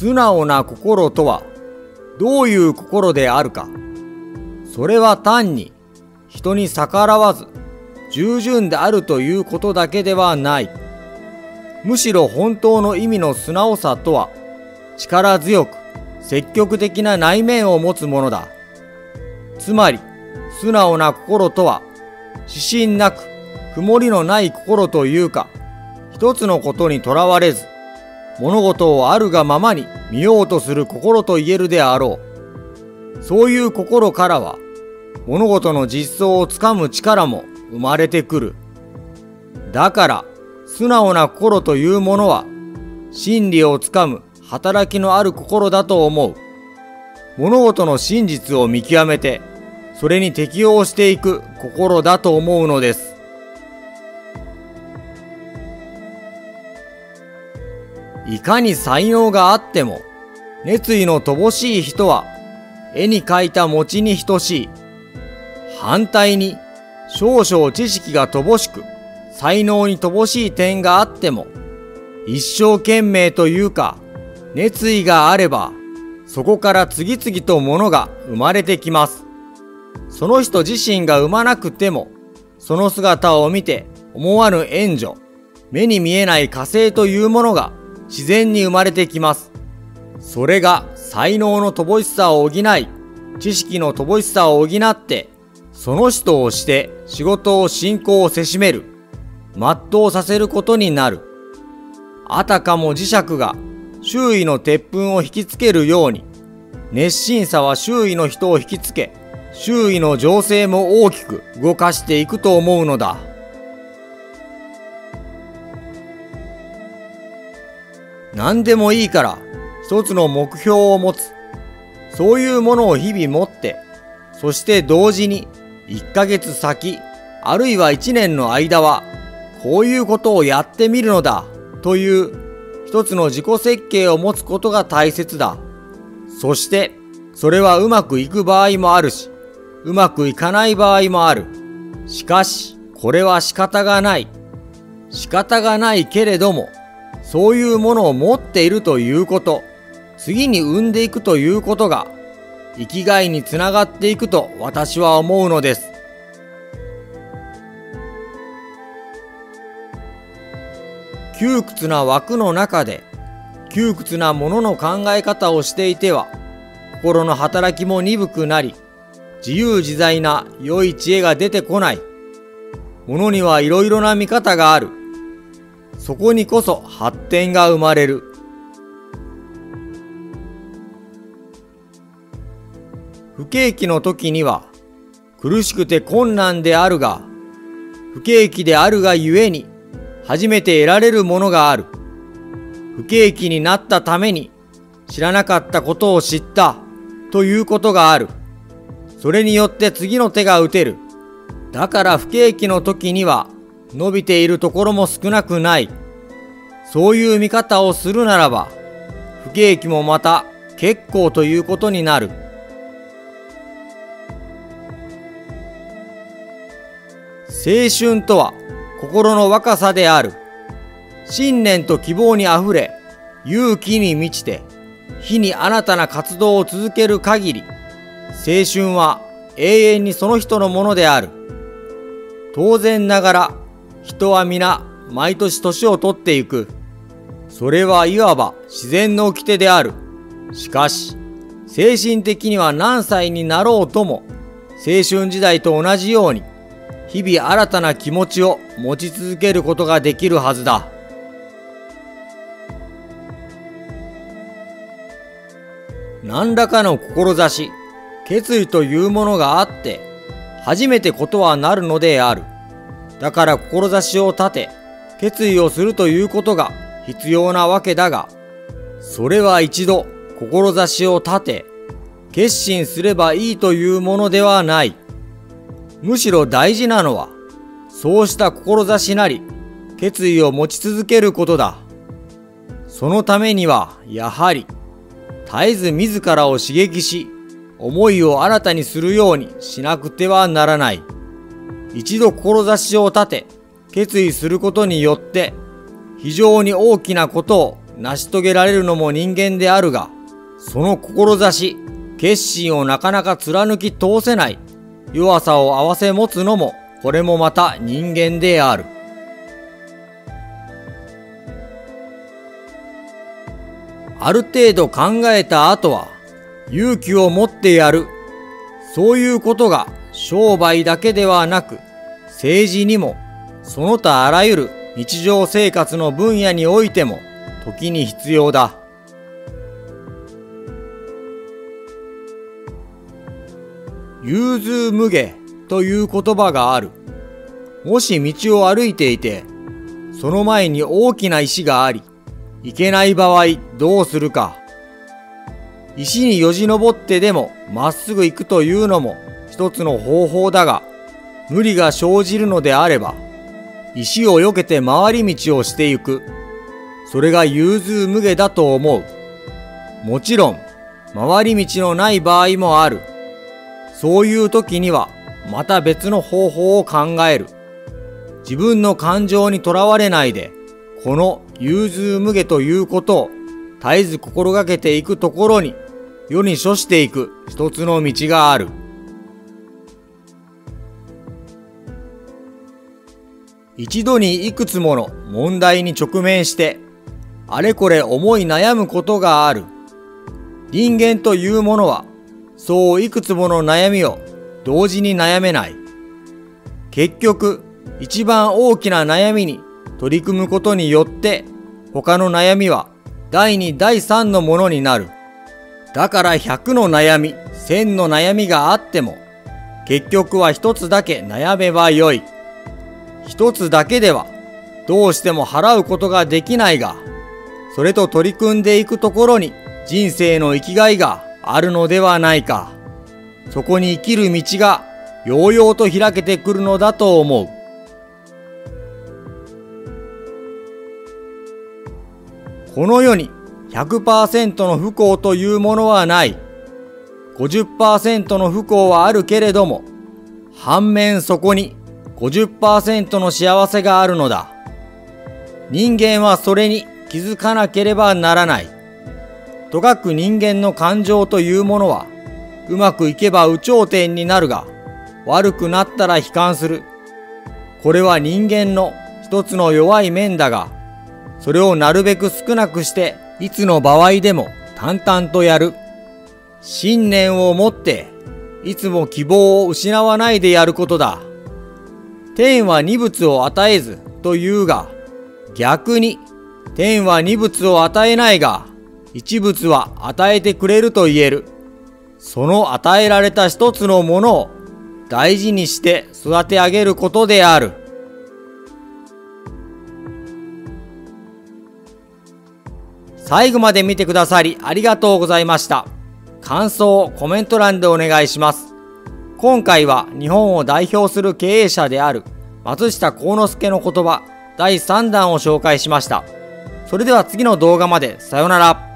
素直な心とはどういう心であるか。それは単に人に逆らわず従順であるということだけではない。むしろ本当の意味の素直さとは力強く積極的な内面を持つものだ。つまり素直な心とは指針なく曇りのない心というか一つのことにとらわれず物事をあるがままに見ようとする心と言えるであろう。そういう心からは物事の実相をつかむ力も生まれてくる。だから素直な心というものは真理をつかむ働きのある心だと思う。物事の真実を見極めてそれに適応していく心だと思うのです。いかに才能があっても、熱意の乏しい人は、絵に描いた餅に等しい。反対に、少々知識が乏しく、才能に乏しい点があっても、一生懸命というか、熱意があれば、そこから次々と物が生まれてきます。その人自身が生まなくても、その姿を見て思わぬ援助、目に見えない火星というものが自然に生まれてきます。それが才能の乏しさを補い、知識の乏しさを補って、その人をして仕事を進行をせしめる、全うさせることになる。あたかも磁石が周囲の鉄粉を引きつけるように、熱心さは周囲の人を引きつけ、周囲の情勢も大きく動かしていくと思うのだ。何でもいいから一つの目標を持つ。そういうものを日々持って、そして同時に1ヶ月先、あるいは1年の間は、こういうことをやってみるのだ、という一つの自己設計を持つことが大切だ。そして、それはうまくいく場合もあるし、うまくいかない場合もある。しかし、これは仕方がない。仕方がないけれども、そういうものを持っているということ、次に生んでいくということが、生きがいにつながっていくと私は思うのです。窮屈な枠の中で、窮屈なものの考え方をしていては、心の働きも鈍くなり、自由自在な良い知恵が出てこない。ものにはいろいろな見方がある。そこにこそ発展が生まれる。不景気の時には苦しくて困難であるが、不景気であるがゆえに初めて得られるものがある。不景気になったために知らなかったことを知ったということがある。それによって次の手が打てる。だから不景気の時には伸びているところも少なくない。そういう見方をするならば、不景気もまた結構ということになる。青春とは心の若さである。信念と希望にあふれ、勇気に満ちて、日に新たな活動を続ける限り、青春は永遠にその人のものである。当然ながら人は皆毎年年を取っていく。それはいわば自然の掟である。しかし、精神的には何歳になろうとも、青春時代と同じように、日々新たな気持ちを持ち続けることができるはずだ。何らかの志、決意というものがあって、初めてことはなるのである。だから志を立て、決意をするということが必要なわけだが、それは一度志を立て、決心すればいいというものではない。むしろ大事なのは、そうした志なり、決意を持ち続けることだ。そのためには、やはり、絶えず自らを刺激し、思いを新たにするようにしなくてはならない。一度志を立て、決意することによって、非常に大きなことを成し遂げられるのも人間であるが、その志、決心をなかなか貫き通せない弱さを合わせ持つのも、これもまた人間である。ある程度考えた後は、勇気を持ってやる。そういうことが商売だけではなく、政治にも、その他あらゆる日常生活の分野においても、時に必要だ。融通無下という言葉がある。もし道を歩いていて、その前に大きな石があり、行けない場合どうするか。石によじ登ってでもまっすぐ行くというのも一つの方法だが、無理が生じるのであれば、石を避けて回り道をして行く。それが融通無下だと思う。もちろん、回り道のない場合もある。そういう時には、また別の方法を考える。自分の感情にとらわれないで、この融通無下ということを絶えず心がけていくところに、世に処していく一つの道がある。一度にいくつもの問題に直面して、あれこれ思い悩むことがある。人間というものは、そういくつもの悩みを同時に悩めない。結局、一番大きな悩みに取り組むことによって、他の悩みは第2第3のものになる。だから100の悩み、1000の悩みがあっても、結局は一つだけ悩めばよい。一つだけではどうしても払うことができないが、それと取り組んでいくところに人生の生きがいがあるのではないか。そこに生きる道がようようと開けてくるのだと思う。この世に100%の不幸というものはない。50%の不幸はあるけれども、反面そこに50%の幸せがあるのだ。人間はそれに気づかなければならない。とかく人間の感情というものは、うまくいけば有頂天になるが、悪くなったら悲観する。これは人間の一つの弱い面だが、それをなるべく少なくして、いつの場合でも淡々とやる。信念を持って、いつも希望を失わないでやることだ。天は二物を与えずというが、逆に天は二物を与えないが、一物は与えてくれると言える。その与えられた一つのものを大事にして育て上げることである。最後まで見てくださりありがとうございました。感想をコメント欄でお願いします。今回は日本を代表する経営者である松下幸之助の言葉第3弾を紹介しました。それでは次の動画までさようなら。